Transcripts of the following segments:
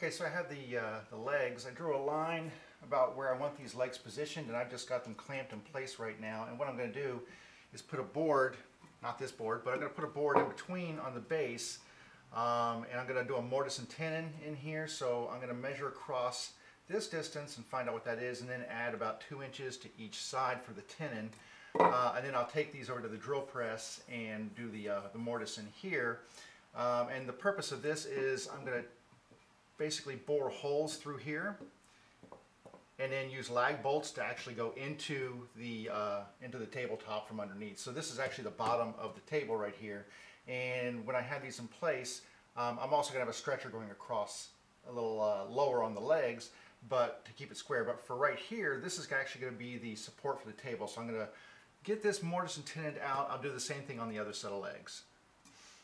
Okay, so I have the, uh, the legs. I drew a line about where I want these legs positioned and I've just got them clamped in place right now. And what I'm going to do is put a board, not this board, but I'm going to put a board in between on the base um, and I'm going to do a mortise and tenon in here. So I'm going to measure across this distance and find out what that is and then add about two inches to each side for the tenon. Uh, and then I'll take these over to the drill press and do the, uh, the mortise in here. Um, and the purpose of this is I'm going to basically bore holes through here and then use lag bolts to actually go into the uh, into the tabletop from underneath. So this is actually the bottom of the table right here. And when I have these in place, um, I'm also going to have a stretcher going across a little uh, lower on the legs, but to keep it square. But for right here, this is actually going to be the support for the table. So I'm going to get this mortise and tenon out. I'll do the same thing on the other set of legs.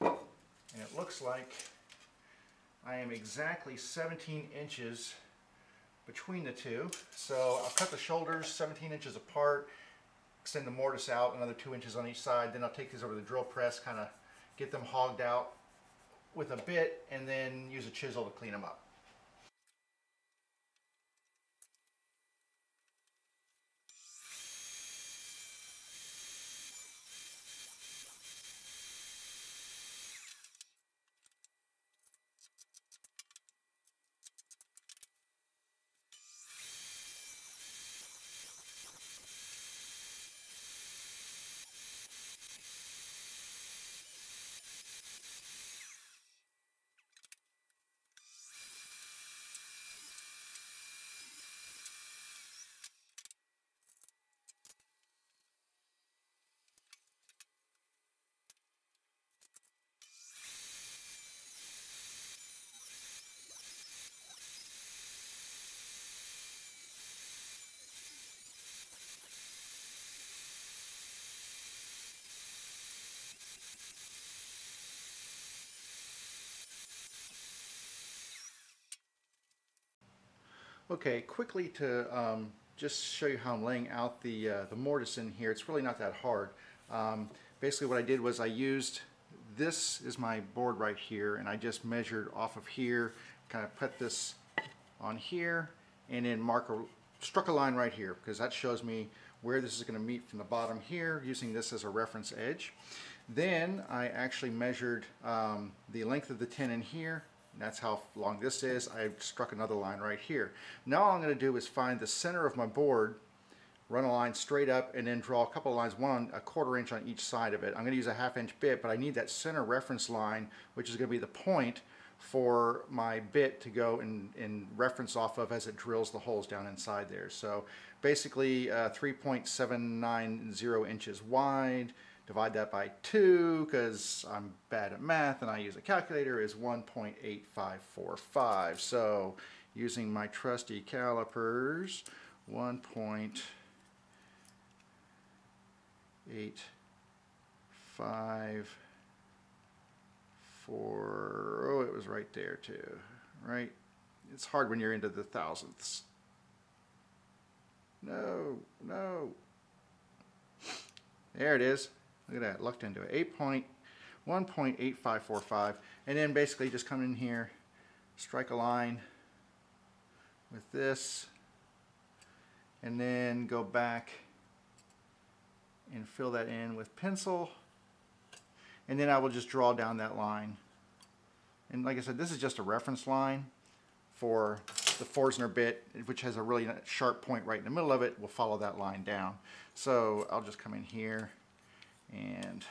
And it looks like I am exactly 17 inches between the two. So I'll cut the shoulders 17 inches apart, extend the mortise out another two inches on each side. Then I'll take these over the drill press, kind of get them hogged out with a bit, and then use a chisel to clean them up. Okay, quickly to um, just show you how I'm laying out the, uh, the mortise in here. It's really not that hard. Um, basically what I did was I used, this is my board right here, and I just measured off of here, kind of put this on here, and then mark a, struck a line right here, because that shows me where this is going to meet from the bottom here, using this as a reference edge. Then I actually measured um, the length of the tenon here, that's how long this is. I struck another line right here. Now all I'm going to do is find the center of my board, run a line straight up, and then draw a couple of lines, one a quarter inch on each side of it. I'm going to use a half inch bit, but I need that center reference line, which is going to be the point for my bit to go and, and reference off of as it drills the holes down inside there. So basically uh, 3.790 inches wide, divide that by 2 because I'm bad at math and I use a calculator is 1.8545 so using my trusty calipers 1.85 oh it was right there too right? It's hard when you're into the thousandths. No no. There it is Look at that, lucked into it. 8 point, 1.8545. And then basically just come in here, strike a line with this, and then go back and fill that in with pencil. And then I will just draw down that line. And like I said, this is just a reference line for the Forstner bit, which has a really sharp point right in the middle of it. We'll follow that line down. So I'll just come in here and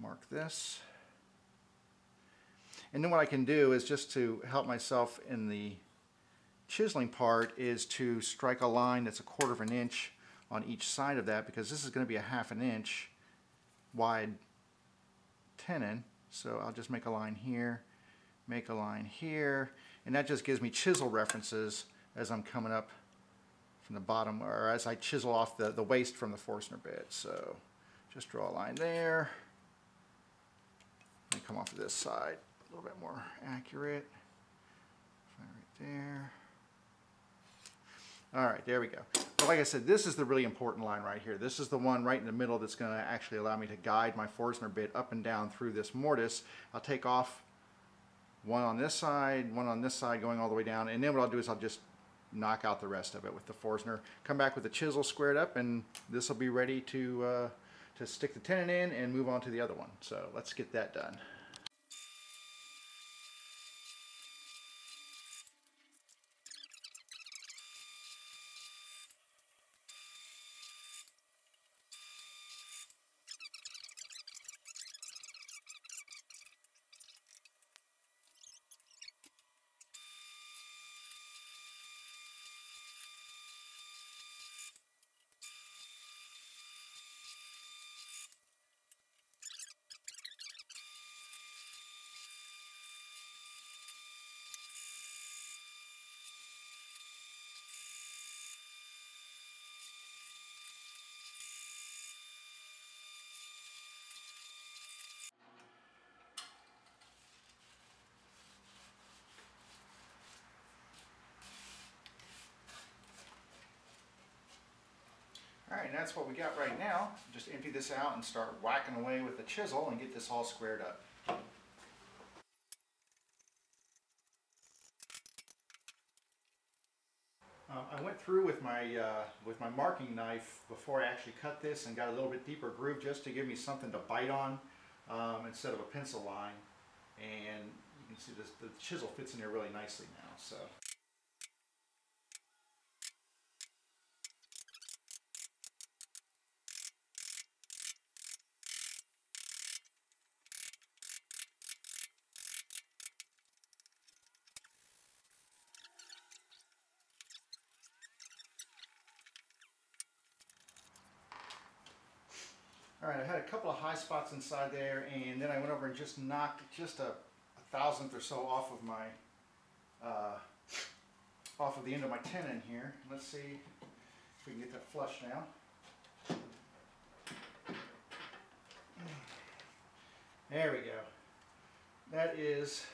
mark this. And then what I can do is just to help myself in the chiseling part is to strike a line that's a quarter of an inch on each side of that because this is going to be a half an inch wide tenon. So I'll just make a line here, make a line here, and that just gives me chisel references as I'm coming up from the bottom or as I chisel off the, the waste from the Forstner bit. So just draw a line there. And come off of this side a little bit more accurate. Right there. All right, there we go. But like I said, this is the really important line right here. This is the one right in the middle that's going to actually allow me to guide my Forstner bit up and down through this mortise. I'll take off one on this side, one on this side going all the way down. And then what I'll do is I'll just knock out the rest of it with the Forstner. Come back with the chisel squared up and this will be ready to, uh, to stick the tenon in and move on to the other one. So let's get that done. All right, and that's what we got right now. Just empty this out and start whacking away with the chisel and get this all squared up. Um, I went through with my uh, with my marking knife before I actually cut this and got a little bit deeper groove just to give me something to bite on um, instead of a pencil line. And you can see this, the chisel fits in there really nicely now. So. All right, I had a couple of high spots inside there, and then I went over and just knocked just a, a thousandth or so off of my, uh, off of the end of my tenon here. Let's see if we can get that flush now. There we go. That is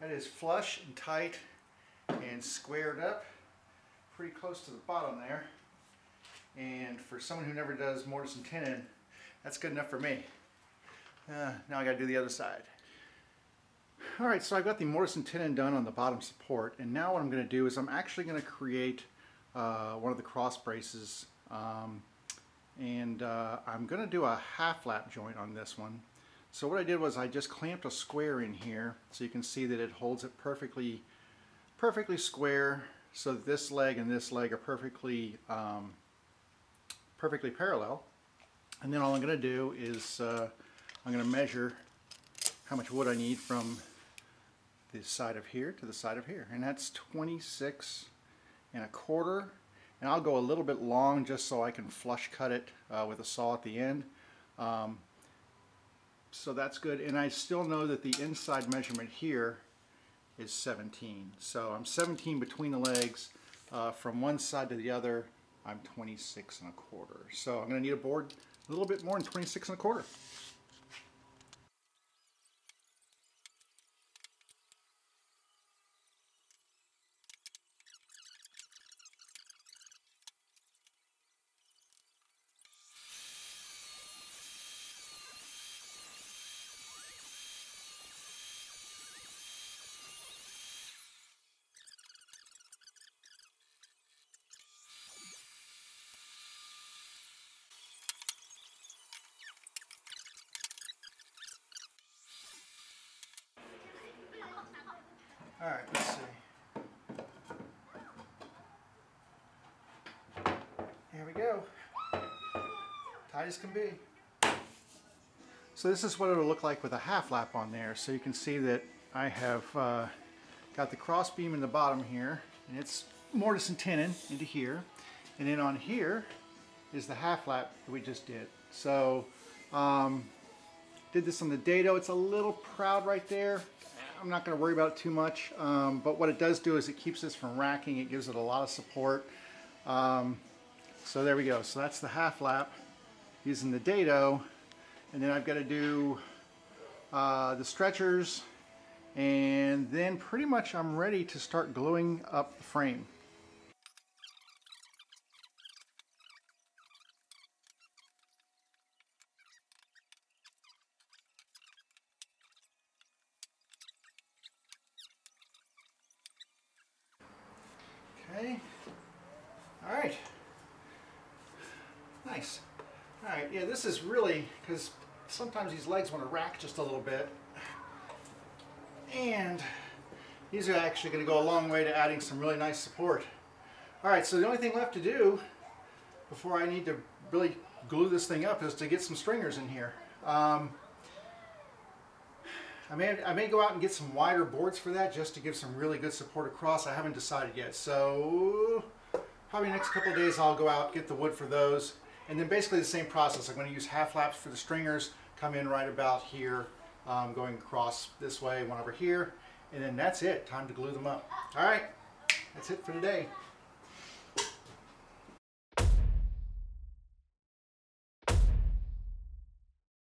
that is flush and tight and squared up pretty close to the bottom there. And for someone who never does mortise and tenon, that's good enough for me. Uh, now I gotta do the other side. All right, so I've got the mortise and tenon done on the bottom support, and now what I'm gonna do is I'm actually gonna create uh, one of the cross braces, um, and uh, I'm gonna do a half lap joint on this one. So what I did was I just clamped a square in here, so you can see that it holds it perfectly, perfectly square so this leg and this leg are perfectly um, perfectly parallel. And then all I'm going to do is uh, I'm going to measure how much wood I need from the side of here to the side of here. And that's 26 and a quarter. And I'll go a little bit long just so I can flush cut it uh, with a saw at the end. Um, so that's good. And I still know that the inside measurement here is 17. So I'm 17 between the legs. Uh, from one side to the other, I'm 26 and a quarter. So I'm going to need a board a little bit more than 26 and a quarter. All right, let's see. Here we go. Tight as can be. So this is what it'll look like with a half lap on there. So you can see that I have uh, got the cross beam in the bottom here, and it's mortise and tenon into here. And then on here is the half lap that we just did. So um, did this on the dado. It's a little proud right there. I'm not going to worry about it too much, um, but what it does do is it keeps this from racking. It gives it a lot of support. Um, so there we go. So that's the half lap using the dado. And then I've got to do uh, the stretchers and then pretty much I'm ready to start gluing up the frame. All right. Nice. All right, yeah, this is really, because sometimes these legs want to rack just a little bit. And these are actually going to go a long way to adding some really nice support. All right, so the only thing left to do before I need to really glue this thing up is to get some stringers in here. Um, I may, I may go out and get some wider boards for that just to give some really good support across. I haven't decided yet. So probably next couple days I'll go out, get the wood for those. And then basically the same process. I'm going to use half laps for the stringers, come in right about here, um, going across this way, one over here. And then that's it. Time to glue them up. All right, that's it for today.